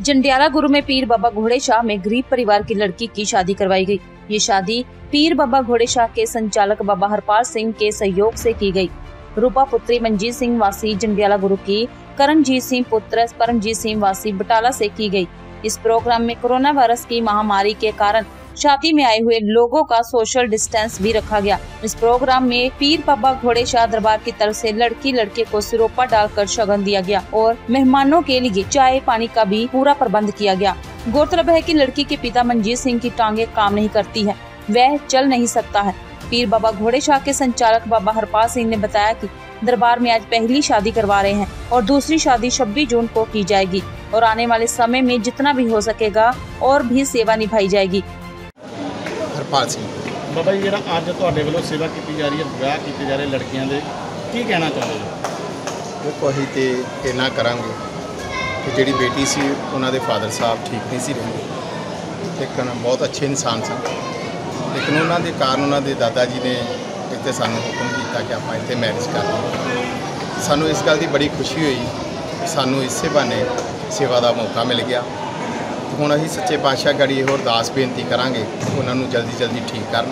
जंडियाला गुरु में पीर बाबा घोड़े शाह में गरीब परिवार की लड़की की शादी करवाई गई। ये शादी पीर बाबा घोड़े शाह के संचालक बाबा हरपाल सिंह के सहयोग से की गई। रूपा पुत्री मंजीत सिंह वासी जंडियाला गुरु की करणजीत सिंह पुत्र परमजीत सिंह वासी बटाला से की गई। इस प्रोग्राम में कोरोना वायरस की महामारी के कारण शादी में आए हुए लोगों का सोशल डिस्टेंस भी रखा गया। इस प्रोग्राम में पीर बाबा घोड़े शाह दरबार की तरफ़ से लड़की लड़के को सिरोपा डालकर शगन दिया गया और मेहमानों के लिए चाय पानी का भी पूरा प्रबंध किया गया। गौरतलब है कि लड़की के पिता मंजीत सिंह की टांगे काम नहीं करती है। वह चल नहीं सकता है। पीर बाबा घोड़े शाह के संचालक बाबा हरपाल सिंह ने बताया कि दरबार में आज पहली शादी करवा रहे हैं और दूसरी शादी 26 जून को की जाएगी और आने वाले समय में जितना भी हो सकेगा और भी सेवा निभाई जाएगी। ਹਰਪਾਲ ਸਿੰਘ ਬਾਬਾ ਜੀ ਜਿਹੜਾ ਅੱਜ ਤੁਹਾਡੇ ਵੱਲੋਂ ਸੇਵਾ ਕੀਤੀ ਜਾ ਰਹੀ ਹੈ ਵਿਆਹ ਕੀਤੇ ਜਾ ਰਹੇ ਲੜਕੀਆਂ ਦੇ ਕੀ ਕਹਿਣਾ ਚਾਹੁੰਦੇ ਹੋ? ਦੇਖੋ ਅਸੀਂ ਤੇ ਇੰਨਾ ਕਰਾਂਗੇ ਕਿ ਜਿਹੜੀ ਬੇਟੀ ਸੀ ਉਹਨਾਂ ਦੇ ਫਾਦਰ ਸਾਹਿਬ ਠੀਕ ਨਹੀਂ ਸੀ ਰਹਿੰਦੇ ਲੇਕਿਨ ਬਹੁਤ ਅੱਛੇ ਇਨਸਾਨ ਸਨ। ਲੇਕਿਨ ਉਹਨਾਂ ਦੇ ਕਾਰਨ ਉਹਨਾਂ ਦੇ ਦਾਦਾ ਜੀ ਨੇ ਇੱਥੇ ਸਾਨੂੰ ਹੁਕਮ ਕੀਤਾ ਕਿ ਆਪਾਂ ਇੱਥੇ ਮੈਰਿਜ ਕਰ ਲਈਏ। ਸਾਨੂੰ ਇਸ ਗੱਲ ਦੀ ਬੜੀ ਖੁਸ਼ੀ ਹੋਈ। ਸਾਨੂੰ ਇਸੇ ਬਹਾਨੇ ਸੇਵਾ ਦਾ ਮੌਕਾ ਮਿਲ ਗਿਆ। ਹੁਣ ਅਸੀਂ ਸੱਚੇ ਪਾਤਸ਼ਾਹ ਗੜੀ ਇਹ ਅਰਦਾਸ ਬੇਨਤੀ ਕਰਾਂਗੇ ਉਹਨਾਂ ਨੂੰ ਜਲਦੀ ਜਲਦੀ ਠੀਕ ਕਰਨ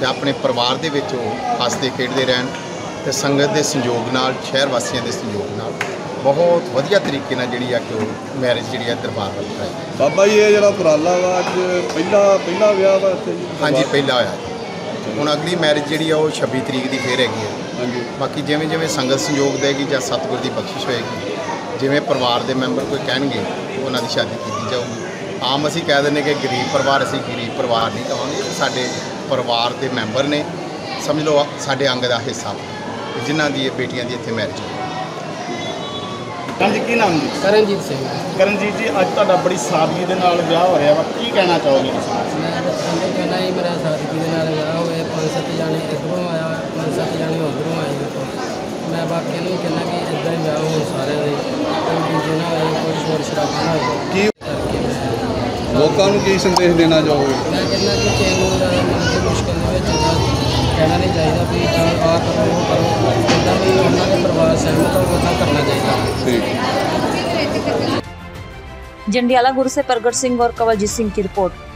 ਤੇ ਆਪਣੇ ਪਰਿਵਾਰ ਦੇ ਵਿੱਚ ਉਹ ਹੱਸਦੇ ਖੇਡਦੇ ਰਹਿਣ ਤੇ ਸੰਗਤ ਦੇ ਸੰਯੋਗ ਨਾਲ ਸ਼ਹਿਰ ਵਾਸੀਆਂ ਦੇ ਸੰਯੋਗ ਨਾਲ ਬਹੁਤ ਵਧੀਆ ਤਰੀਕੇ ਨਾਲ ਜਿਹੜੀ ਆ ਕਿ ਉਹ ਮੈਰਿਜ ਜਿਹੜੀ ਆ ਦਰਬਾਰ ਵੱਲ ਕਰਾਈ ਬਾਬਾ ਜੀ ਇਹ ਜਿਹੜਾ ਉਪਰਾਲਾ ਵਾ ਅੱਜ ਪਹਿਲਾ ਪਹਿਲਾ ਵਿਆਹ ਵਾ ਇੱਥੇ? ਜੀ ਹਾਂਜੀ ਪਹਿਲਾ ਹੋਇਆ। ਹੁਣ ਅਗਲੀ ਮੈਰਿਜ ਜਿਹੜੀ ਆ ਉਹ 26 ਤਰੀਕ ਦੀ ਫੇਰ ਹੈਗੀ ਹੈ ਹਾਂਜੀ। ਬਾਕੀ ਜਿਵੇਂ ਜਿਵੇਂ ਸੰਗਤ ਸੰਯੋਗ ਦੇਗੀ ਜਾਂ ਸਤਿਗੁਰ ਦੀ ਬਖਸ਼ਿਸ਼ ਹੋਏਗੀ ਜਿਵੇਂ ਪਰਿਵਾਰ ਦੇ ਮੈਂਬਰ ਕੋਈ ਕਹਿਣਗੇ ਉਹਨਾਂ ਦੀ ਸ਼ਾਦੀ ਕੀਤੀ ਜਾਊਗੀ। ਆਮ ਅਸੀਂ ਕਹਿ ਦਿੰਦੇ ਕਿ ਗਰੀਬ ਪਰਿਵਾਰ ਅਸੀਂ ਗਰੀਬ ਪਰਿਵਾਰ ਨਹੀਂ ਕਹਾਂਗੇ ਸਾਡੇ ਪਰਿਵਾਰ ਦੇ ਮੈਂਬਰ ਨੇ। ਸਮਝ ਲਓ ਸਾਡੇ ਅੰਗ ਦਾ ਹਿੱਸਾ ਜਿਨ੍ਹਾਂ ਦੀ ਇਹ ਬੇਟੀਆਂ ਦੀ ਇੱਥੇ ਮੈਰਿਜ ਹੋਈ। ਹਾਂਜੀ ਕੀ ਨਾਮ ਜੀ? ਕਰਨਜੀਤ ਸਿੰਘ। ਕਰਨਜੀਤ ਜੀ ਅੱਜ ਤੁਹਾਡਾ ਬੜੀ ਸਾਦਗੀ ਦੇ ਨਾਲ ਵਿਆਹ ਹੋ ਰਿਹਾ ਵਾ ਕੀ ਕਹਿਣਾ ਚਾਹੋਗੇ ਤੁਸੀਂ? ਮੈਂ ਚਾਹੁੰਦਾ ਜੀ ਮੇਰਾ ਸਾਥੀ ਦੇ ਨਾਲ ਵਿਆਹ ਹੋਇਆ ਪੰਜ ਸੱਤ ਜਾਣੇ ਇੱਧਰੋਂ ਆਇਆ ਪੰਜ ਸੱਤ ਜਾਣੇ ਉੱਧਰੋਂ ਆਏ ਦੇਖੋ ਮੈਂ ਬਾਕੀਆਂ ਨੂੰ ਕਹਿੰਦਾ ਕਿ ਇੱਦਾਂ ਹੀ ਵਿਆਹ ਹੋਣ ਸਾਰਿਆਂ ਦੇ ਕੋਈ ਦੂਜੇ ਨਾਲ ਕੋਈ ਸ਼ੋਰ ਸ਼ਰਾਬਾ ਨਾ ਹੋਏ ਕੀ ਲੋਕਾਂ ਨੂੰ ਕੀ ਸੰਦੇਸ਼ ਦੇਣਾ ਚਾਹੋਗੇ ਮੈਂ ਕਹਿੰਦਾ ਕਿ ਕਿਸੇ ਨੂੰ ਜ਼ਿਆਦਾ ਮਤਲਬ ਕਿ ਮੁਸ਼ਕਲ ਦੇ ਵਿੱਚ ਇੰਨਾ ਕਹਿਣਾ ਨਹੀਂ ਚਾਹੀਦਾ ਵੀ ਚਲੋ ਆਹ ਕਰੋ ਉਹ ਕਰੋ ਜਿੱਦਾਂ ਵੀ ਉਹਨਾਂ ਦੇ ਪਰਿਵਾਰ ਸਹਿਮਤ ਹੋ ਉੱਦਾਂ ਕਰਨਾ ਚਾਹੀਦਾ ਠੀਕ जंडियाला गुरु से प्रगट सिंह और कवलजीत सिंह की रिपोर्ट